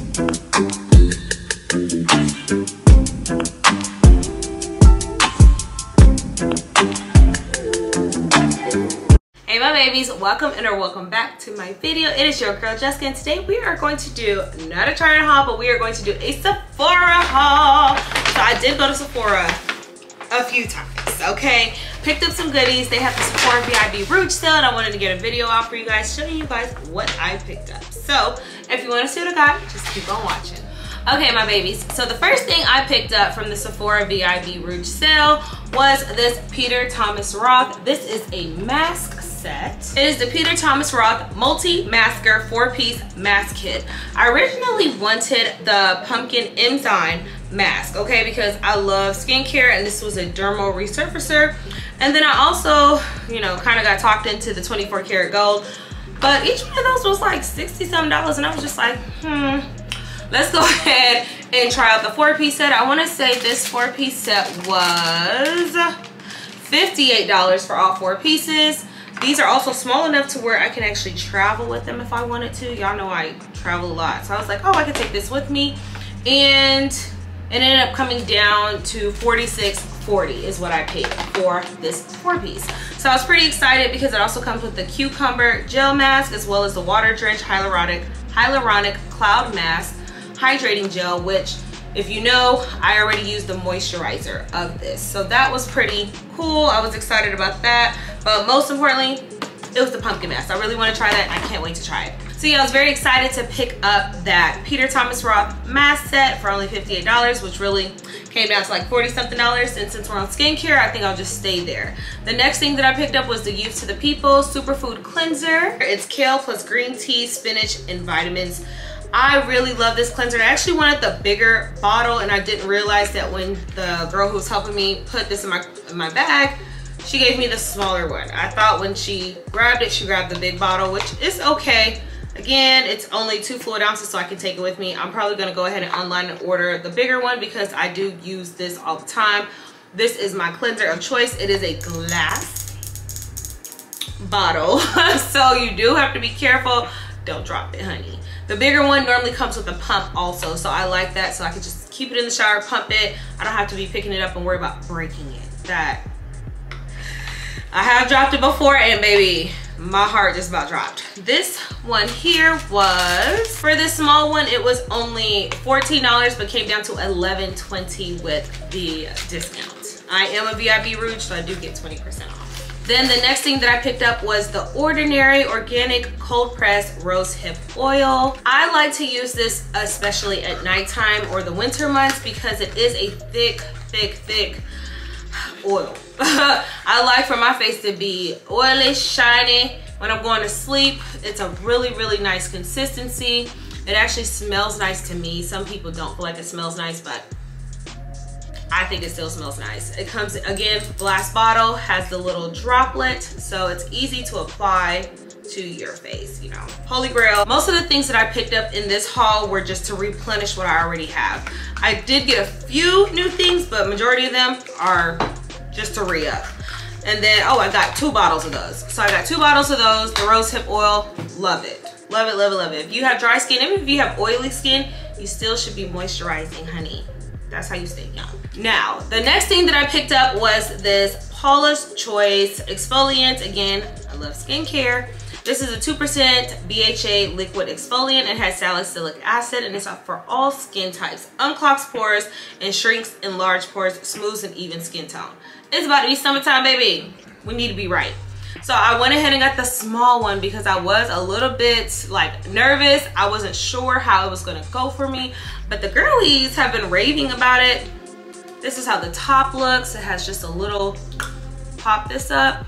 Hey my babies, welcome and or welcome back to my video. It is your girl Jessica and today we are going to do not a Target haul, but we are going to do a Sephora haul. So I did go to Sephora a few times, okay? Picked up some goodies. They have the Sephora VIB Rouge sale and I wanted to get a video out for you guys showing you guys what I picked up. So if you want to see what I got, just keep on watching. Okay, my babies. So the first thing I picked up from the Sephora VIB Rouge sale was this Peter Thomas Roth. This is a mask set. It is the Peter Thomas Roth Multi-Masker 4-Piece Mask Kit. I originally wanted the Pumpkin Enzyme mask, okay, because I love skincare and this was a dermal resurfacer. And then I also, you know, kind of got talked into the 24 karat gold. But each one of those was like 60 some dollars and I was just like, hmm, let's go ahead and try out the four piece set. I wanna say this four piece set was $58 for all four pieces. These are also small enough to where I can actually travel with them if I wanted to. Y'all know I travel a lot. So I was like, oh, I can take this with me. And it ended up coming down to 46.40 is what I paid for this four piece. So I was pretty excited because it also comes with the cucumber gel mask as well as the water drenched hyaluronic, hyaluronic cloud mask hydrating gel, which if you know, I already used the moisturizer of this. So that was pretty cool. I was excited about that. But most importantly, it was the pumpkin mask. I really want to try that. I can't wait to try it. So yeah, I was very excited to pick up that Peter Thomas Roth mask set for only $58, which really came down to like 40 something dollars. And since we're on skincare, I think I'll just stay there. The next thing that I picked up was the Youth to the People Superfood Cleanser. It's kale plus green tea, spinach, and vitamins. I really love this cleanser. I actually wanted the bigger bottle and I didn't realize that when the girl who was helping me put this in my, in my bag, she gave me the smaller one. I thought when she grabbed it, she grabbed the big bottle, which is okay. Again, it's only two fluid ounces, so I can take it with me. I'm probably gonna go ahead and online order the bigger one because I do use this all the time. This is my cleanser of choice. It is a glass bottle, so you do have to be careful. Don't drop it, honey. The bigger one normally comes with a pump also, so I like that. So I can just keep it in the shower, pump it. I don't have to be picking it up and worry about breaking it. That I have dropped it before and baby, my heart just about dropped. This one here was, for this small one, it was only $14, but came down to $11.20 with the discount. I am a VIB Rouge, so I do get 20% off. Then the next thing that I picked up was the Ordinary Organic Cold Pressed Rose Hip Oil. I like to use this especially at nighttime or the winter months because it is a thick, thick, thick oil. I like for my face to be oily, shiny. When I'm going to sleep, it's a really, really nice consistency. It actually smells nice to me. Some people don't feel like it smells nice, but I think it still smells nice. It comes, again, glass bottle, has the little droplet, so it's easy to apply to your face, you know. Holy grail. Most of the things that I picked up in this haul were just to replenish what I already have. I did get a few new things, but majority of them are just to re-up. And then, oh, I got two bottles of those. So I got two bottles of those, the rose hip oil, love it. Love it, love it, love it. If you have dry skin, even if you have oily skin, you still should be moisturizing, honey. That's how you stay young. Now, the next thing that I picked up was this Paula's Choice exfoliant. Again, I love skincare. This is a 2% BHA liquid exfoliant. It has salicylic acid and it's for all skin types. Unclogs pores and shrinks enlarge pores, smooths an even skin tone. It's about to be summertime, baby. We need to be right. So I went ahead and got the small one because I was a little bit like nervous. I wasn't sure how it was gonna go for me, but the girlies have been raving about it. This is how the top looks. It has just a little pop this up.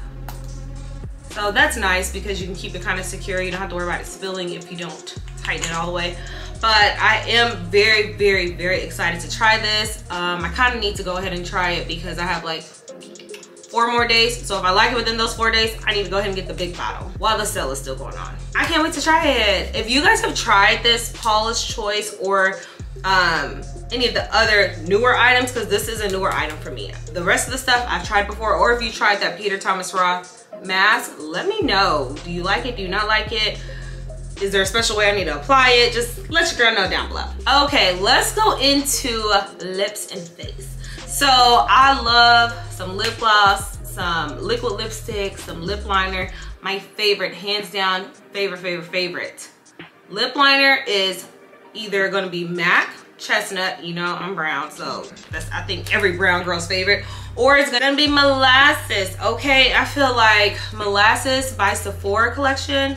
So that's nice because you can keep it kind of secure. You don't have to worry about it spilling if you don't tighten it all the way. But I am very, very, very excited to try this. Um, I kind of need to go ahead and try it because I have like four more days. So if I like it within those four days, I need to go ahead and get the big bottle while the sale is still going on. I can't wait to try it. If you guys have tried this Paula's Choice or um, any of the other newer items, because this is a newer item for me. The rest of the stuff I've tried before, or if you tried that Peter Thomas Roth mask, let me know. Do you like it? Do you not like it? Is there a special way I need to apply it? Just let your girl know down below. Okay, let's go into lips and face. So I love some lip gloss, some liquid lipstick, some lip liner. My favorite, hands down, favorite, favorite, favorite. Lip liner is either gonna be MAC chestnut, you know, I'm brown, so that's, I think, every brown girl's favorite. Or it's gonna be molasses, okay? I feel like molasses by Sephora collection,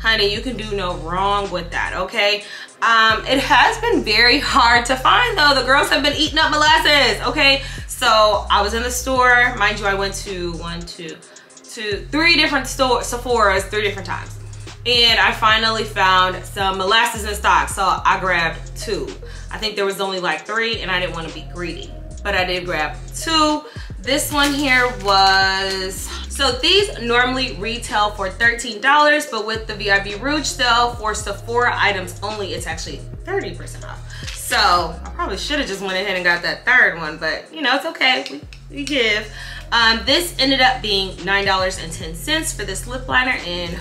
honey, you can do no wrong with that, okay? Um, it has been very hard to find though. The girls have been eating up molasses, okay? So I was in the store, mind you, I went to one, two, two, three different store Sephora's three different times and I finally found some molasses in stock. So I grabbed two. I think there was only like three and I didn't want to be greedy, but I did grab two. This one here was, so these normally retail for $13, but with the VIB Rouge sale for Sephora items only, it's actually 30% off. So I probably should have just went ahead and got that third one, but you know, it's okay, we, we give. Um, this ended up being $9.10 for this lip liner and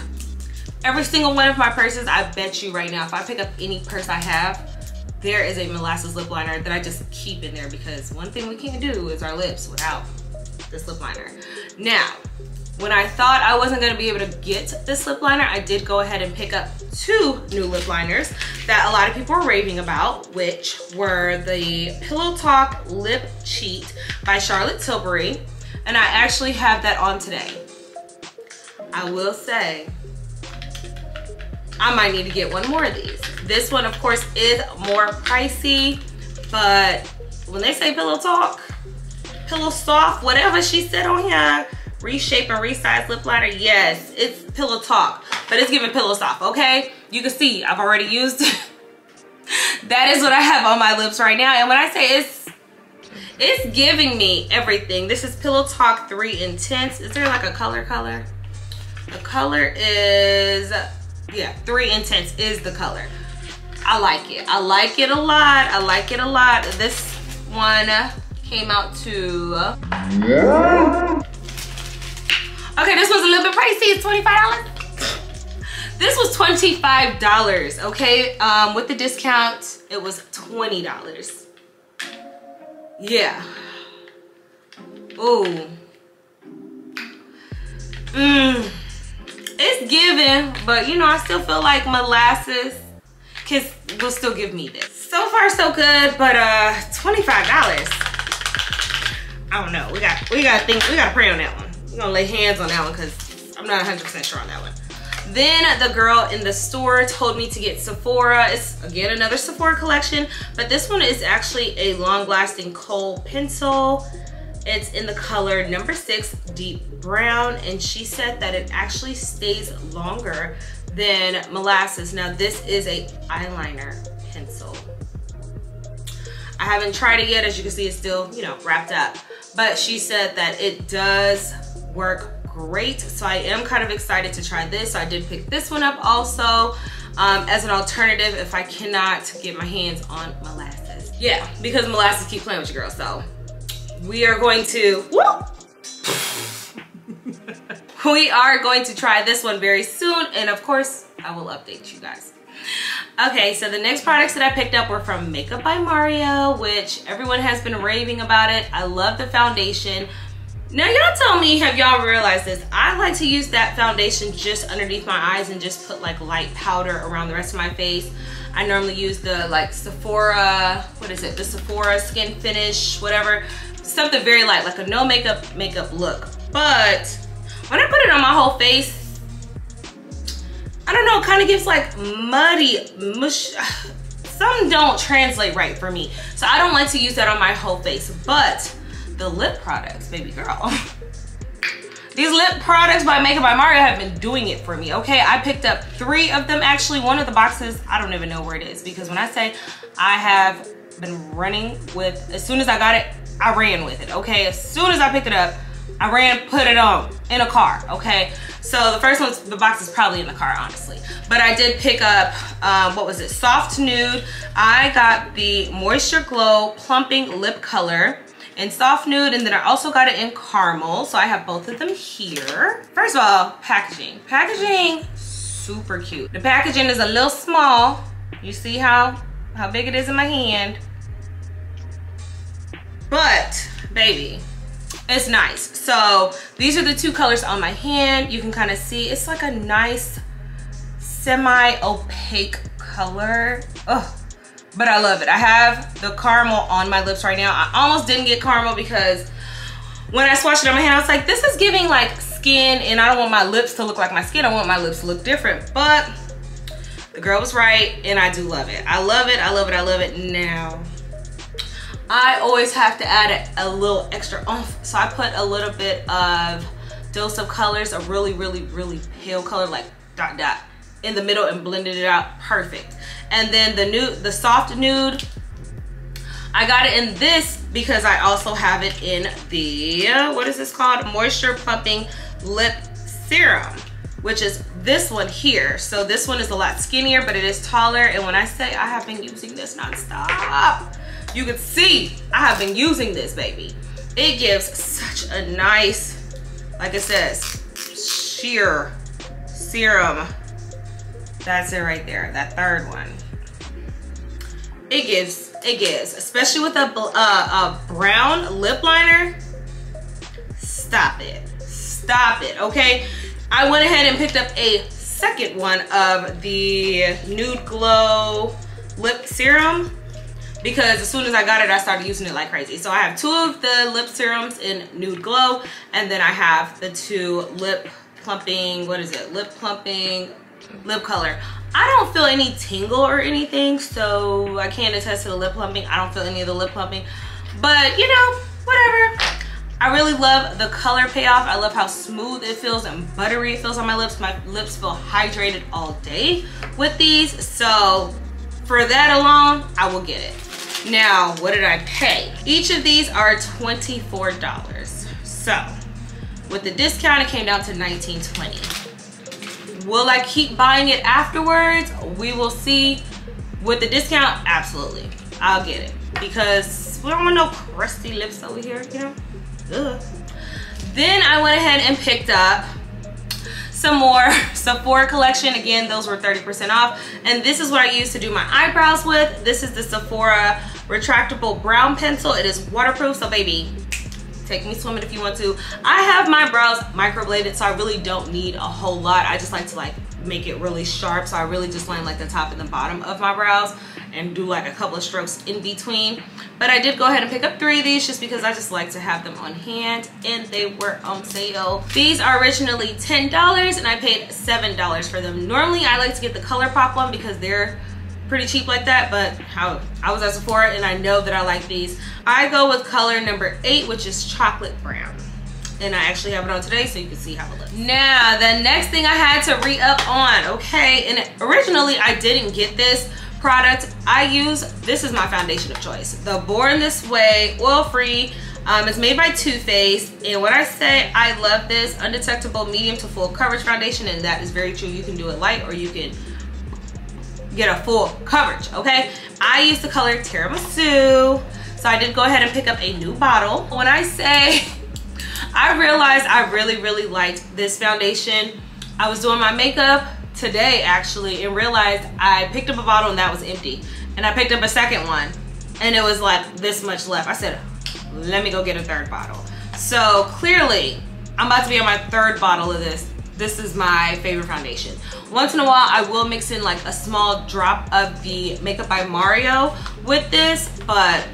every single one of my purses, I bet you right now, if I pick up any purse I have, there is a molasses lip liner that I just keep in there because one thing we can't do is our lips without this lip liner. Now, when I thought I wasn't gonna be able to get this lip liner, I did go ahead and pick up two new lip liners that a lot of people were raving about, which were the Pillow Talk Lip Cheat by Charlotte Tilbury. And I actually have that on today. I will say, I might need to get one more of these. This one, of course, is more pricey, but when they say pillow talk, pillow soft, whatever she said on here, reshape and resize lip liner, yes, it's pillow talk, but it's giving pillow soft, okay? You can see I've already used that is what I have on my lips right now. And when I say it's, it's giving me everything. This is Pillow Talk 3 Intense. Is there like a color color? The color is yeah, three intense is the color. I like it. I like it a lot. I like it a lot. This one came out to... Okay, this was a little bit pricey. It's $25. This was $25, okay? Um, with the discount, it was $20. Yeah. Ooh. Mmm it's given, but you know, I still feel like molasses kiss will still give me this. So far so good, but uh $25. I don't know. We got we gotta think, we gotta pray on that one. We're gonna lay hands on that one because I'm not 100% sure on that one. Then the girl in the store told me to get Sephora. It's again another Sephora collection, but this one is actually a long lasting kohl pencil. It's in the color number six, deep brown, and she said that it actually stays longer than molasses. Now this is a eyeliner pencil. I haven't tried it yet. As you can see, it's still, you know, wrapped up. But she said that it does work great. So I am kind of excited to try this. So I did pick this one up also um, as an alternative if I cannot get my hands on molasses. Yeah, because molasses keep playing with you girl, So we are going to, we are going to try this one very soon. And of course, I will update you guys. Okay, so the next products that I picked up were from Makeup by Mario, which everyone has been raving about it. I love the foundation. Now y'all tell me, have y'all realized this? I like to use that foundation just underneath my eyes and just put like light powder around the rest of my face. I normally use the like Sephora, what is it? The Sephora Skin Finish, whatever something very light, like a no makeup makeup look. But when I put it on my whole face, I don't know, it kind of gives like muddy, mush. Some don't translate right for me. So I don't like to use that on my whole face. But the lip products, baby girl. These lip products by Makeup by Mario have been doing it for me, okay? I picked up three of them actually. One of the boxes, I don't even know where it is because when I say I have been running with, as soon as I got it, I ran with it, okay? As soon as I picked it up, I ran, put it on in a car, okay? So the first one, the box is probably in the car, honestly. But I did pick up, um, what was it, Soft Nude. I got the Moisture Glow Plumping Lip Color in Soft Nude, and then I also got it in Caramel. So I have both of them here. First of all, packaging. Packaging, super cute. The packaging is a little small. You see how, how big it is in my hand. But, baby, it's nice. So these are the two colors on my hand. You can kind of see it's like a nice semi-opaque color. Oh, but I love it. I have the caramel on my lips right now. I almost didn't get caramel because when I swatched it on my hand, I was like, this is giving like skin and I don't want my lips to look like my skin. I want my lips to look different. But the girl was right and I do love it. I love it, I love it, I love it. Now, I always have to add a, a little extra oomph. So I put a little bit of Dose of Colors, a really, really, really pale color, like dot dot in the middle and blended it out perfect. And then the nude, the soft nude, I got it in this because I also have it in the, what is this called? Moisture Pumping Lip Serum, which is this one here. So this one is a lot skinnier, but it is taller. And when I say I have been using this nonstop, you can see I have been using this, baby. It gives such a nice, like it says, sheer serum that's it right there, that third one. It gives, it gives, especially with a, a brown lip liner. Stop it, stop it, okay? I went ahead and picked up a second one of the Nude Glow Lip Serum because as soon as I got it, I started using it like crazy. So I have two of the lip serums in Nude Glow, and then I have the two lip plumping, what is it? Lip plumping lip color. I don't feel any tingle or anything, so I can't attest to the lip plumping. I don't feel any of the lip plumping, but you know, whatever. I really love the color payoff. I love how smooth it feels and buttery it feels on my lips. My lips feel hydrated all day with these. So for that alone, I will get it. Now, what did I pay? Each of these are $24. So with the discount, it came down to $19.20. Will I keep buying it afterwards? We will see. With the discount, absolutely. I'll get it. Because we don't want no crusty lips over here, you know? Ugh. Then I went ahead and picked up some more Sephora collection. Again, those were 30% off. And this is what I use to do my eyebrows with. This is the Sephora retractable brow pencil. It is waterproof, so baby, take me swimming if you want to. I have my brows microbladed, so I really don't need a whole lot. I just like to like make it really sharp. So I really just line like the top and the bottom of my brows and do like a couple of strokes in between. But I did go ahead and pick up three of these just because I just like to have them on hand and they were on sale. These are originally $10 and I paid $7 for them. Normally I like to get the ColourPop one because they're pretty cheap like that, but how I was at Sephora and I know that I like these. I go with color number eight, which is chocolate brown. And I actually have it on today so you can see how it looks. Now, the next thing I had to re-up on, okay? And originally I didn't get this product. I use, this is my foundation of choice. The Born This Way oil-free um, it's made by Too Faced, and when I say I love this undetectable medium to full coverage foundation, and that is very true. You can do it light or you can get a full coverage, okay? I use the color Tiramisu, so I did go ahead and pick up a new bottle. When I say I realized I really, really liked this foundation, I was doing my makeup today actually and realized I picked up a bottle and that was empty. And I picked up a second one and it was like this much left. I said, let me go get a third bottle. So clearly, I'm about to be on my third bottle of this this is my favorite foundation. Once in a while, I will mix in like a small drop of the Makeup by Mario with this, but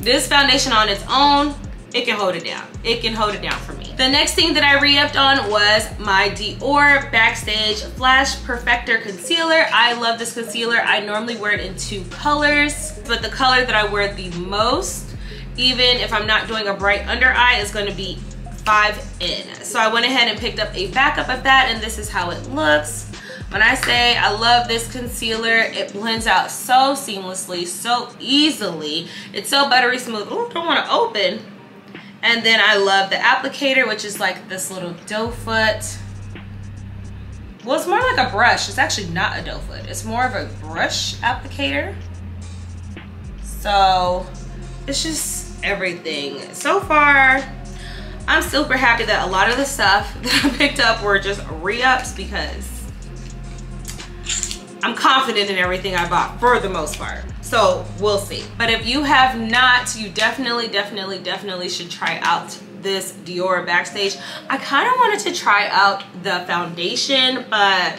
this foundation on its own, it can hold it down. It can hold it down for me. The next thing that I re-upped on was my Dior Backstage Flash Perfector Concealer. I love this concealer. I normally wear it in two colors, but the color that I wear the most, even if I'm not doing a bright under eye, is gonna be 5N. So I went ahead and picked up a backup of that and this is how it looks. When I say I love this concealer, it blends out so seamlessly, so easily. It's so buttery smooth. Oh, don't want to open. And then I love the applicator, which is like this little doe foot. Well, it's more like a brush. It's actually not a doe foot. It's more of a brush applicator. So it's just everything. So far, I'm super happy that a lot of the stuff that I picked up were just re-ups because I'm confident in everything I bought for the most part. So we'll see. But if you have not, you definitely, definitely, definitely should try out this Dior Backstage. I kind of wanted to try out the foundation, but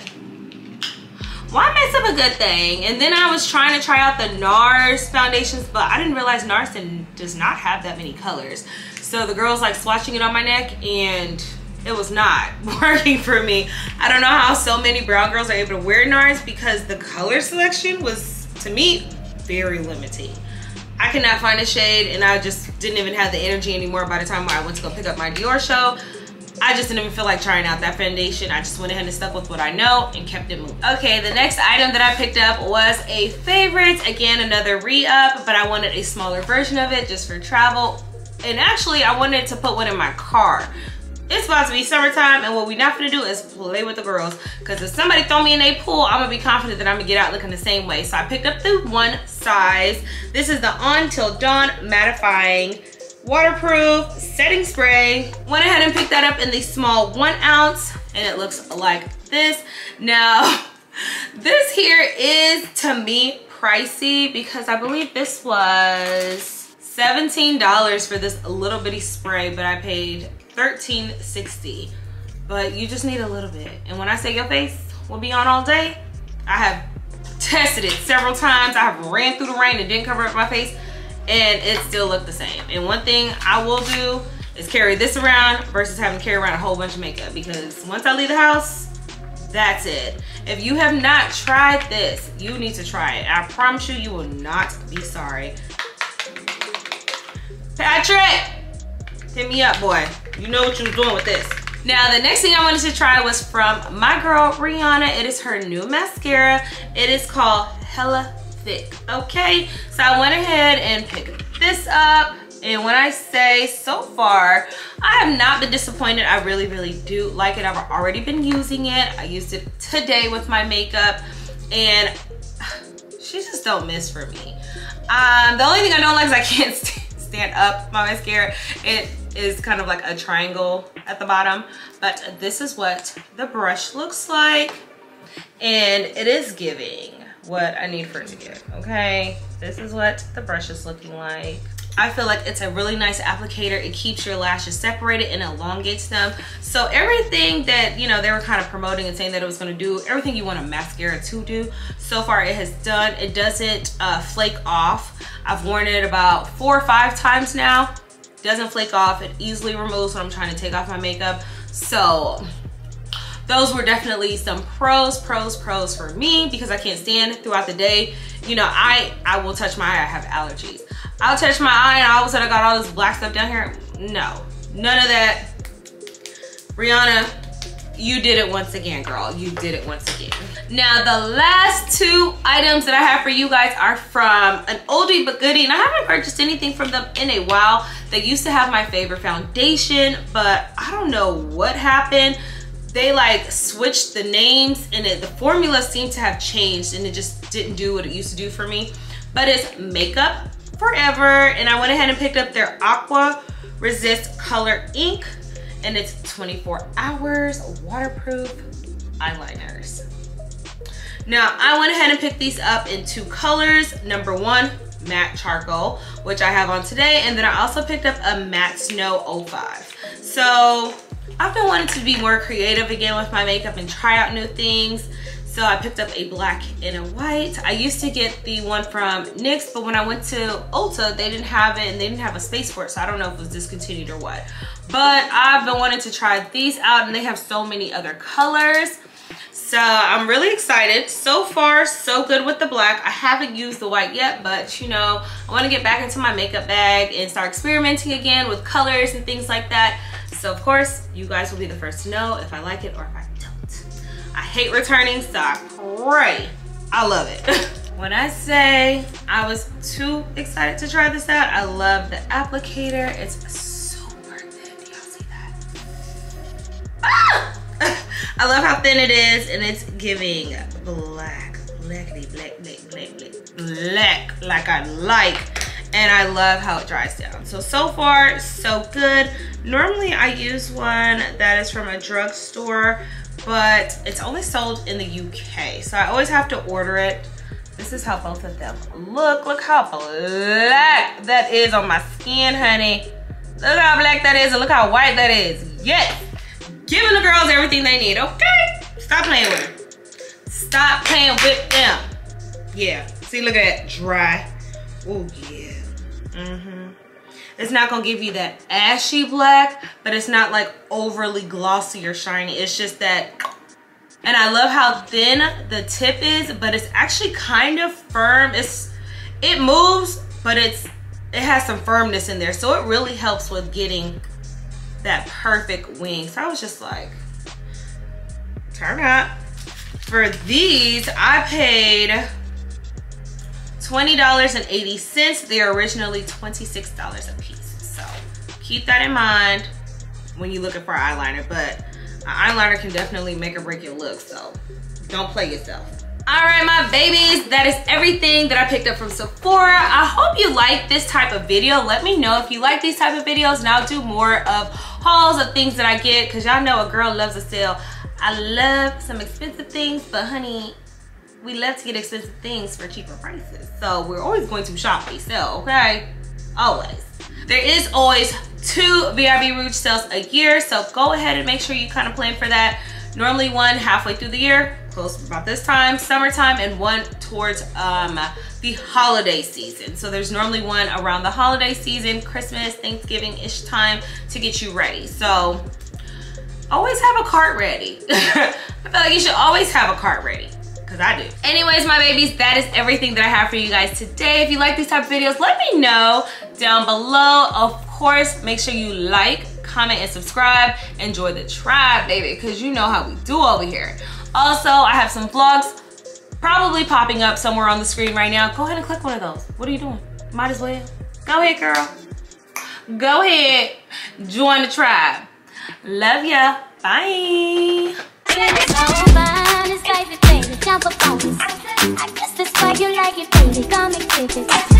why mess up a good thing? And then I was trying to try out the NARS foundations, but I didn't realize NARS does not have that many colors. So the girl's like swatching it on my neck and it was not working for me. I don't know how so many brown girls are able to wear NARS because the color selection was, to me, very limiting. I could not find a shade and I just didn't even have the energy anymore by the time I went to go pick up my Dior show. I just didn't even feel like trying out that foundation. I just went ahead and stuck with what I know and kept it moving. Okay, the next item that I picked up was a favorite. Again, another re-up, but I wanted a smaller version of it just for travel. And actually, I wanted to put one in my car. It's about to be summertime and what we're not gonna do is play with the girls. Because if somebody throw me in a pool i'm gonna be confident that i'm gonna get out looking the same way. So i picked up the one size. This is the on till dawn mattifying waterproof setting spray. Went ahead and picked that up in the small one ounce and it looks like this. Now this here is to me pricey because i believe this was $17 for this little bitty spray but i paid 1360 but you just need a little bit. And when i say your face will be on all day i have tested it several times. I have ran through the rain and didn't cover up my face and it still looked the same. And one thing i will do is carry this around versus having to carry around a whole bunch of makeup because once i leave the house that's it. If you have not tried this you need to try it. I promise you you will not be sorry patrick hit me up boy you know what you was doing with this. Now, the next thing I wanted to try was from my girl, Rihanna. It is her new mascara. It is called Hella Thick, okay? So I went ahead and picked this up. And when I say so far, I have not been disappointed. I really, really do like it. I've already been using it. I used it today with my makeup and she just don't miss for me. Um, the only thing I don't like is I can't stand up my mascara. It is kind of like a triangle at the bottom but this is what the brush looks like. And it is giving what I need for it to give okay? This is what the brush is looking like I feel like it's a really nice applicator. It keeps your lashes separated and elongates them. So everything that, you know, they were kind of promoting and saying that it was gonna do, everything you want a mascara to do, so far it has done. It doesn't uh, flake off. I've worn it about four or five times now doesn't flake off it easily removes when i'm trying to take off my makeup so those were definitely some pros pros pros for me because i can't stand throughout the day. You know i i will touch my eye i have allergies. I'll touch my eye and all of a sudden i got all this black stuff down here. No. None of that. Rihanna you did it once again girl. You did it once again. Now the last two items that i have for you guys are from an oldie but goodie and i haven't purchased anything from them in a while. They used to have my favorite foundation but i don't know what happened they like switched the names and it, the formula seemed to have changed and it just didn't do what it used to do for me but it's makeup forever and i went ahead and picked up their aqua resist color ink and it's 24 hours waterproof eyeliners. Now, I went ahead and picked these up in two colors. Number one, matte charcoal, which I have on today. And then I also picked up a matte snow 05. So I've been wanting to be more creative again with my makeup and try out new things. So I picked up a black and a white. I used to get the one from NYX, but when I went to Ulta, they didn't have it and they didn't have a space for it. So I don't know if it was discontinued or what. But I've been wanting to try these out and they have so many other colors. So I'm really excited. So far, so good with the black. I haven't used the white yet, but you know, I wanna get back into my makeup bag and start experimenting again with colors and things like that. So of course, you guys will be the first to know if I like it or if I don't. I hate returning, so I pray I love it. when I say I was too excited to try this out, I love the applicator. It's so it. Do y'all see that? Ah! I love how thin it is and it's giving black, blackly, black, black, black, black, black, like I like. And I love how it dries down. So, so far, so good. Normally I use one that is from a drugstore but it's only sold in the UK. So I always have to order it. This is how both of them look. Look how black that is on my skin, honey. Look how black that is and look how white that is. Yes. Giving the girls everything they need, okay? Stop playing with them. Stop playing with them. Yeah. See, look at that. Dry. Oh, yeah. Mm-hmm. It's not gonna give you that ashy black, but it's not like overly glossy or shiny. It's just that, and I love how thin the tip is, but it's actually kind of firm. It's, it moves, but it's, it has some firmness in there. So it really helps with getting that perfect wing. So I was just like, turn up. For these, I paid $20.80. They're originally $26 a. Keep that in mind when you're looking for eyeliner. But eyeliner can definitely make or break your look. So don't play yourself. All right, my babies, that is everything that I picked up from Sephora. I hope you like this type of video. Let me know if you like these type of videos and I'll do more of hauls of things that I get because y'all know a girl loves a sale. I love some expensive things, but honey, we love to get expensive things for cheaper prices. So we're always going to shop a sale, okay? Always. There is always two VIB Rouge sales a year, so go ahead and make sure you kind of plan for that. Normally one halfway through the year, close about this time, summertime, and one towards um, the holiday season. So there's normally one around the holiday season, Christmas, Thanksgiving-ish time to get you ready. So always have a cart ready. I feel like you should always have a cart ready because I do. Anyways, my babies, that is everything that I have for you guys today. If you like these type of videos, let me know down below. Of course, make sure you like, comment, and subscribe. Enjoy the tribe, baby, because you know how we do over here. Also, I have some vlogs probably popping up somewhere on the screen right now. Go ahead and click one of those. What are you doing? Might as well. Go ahead, girl. Go ahead. Join the tribe. Love ya. Bye. I guess that's why you like it, baby. Come and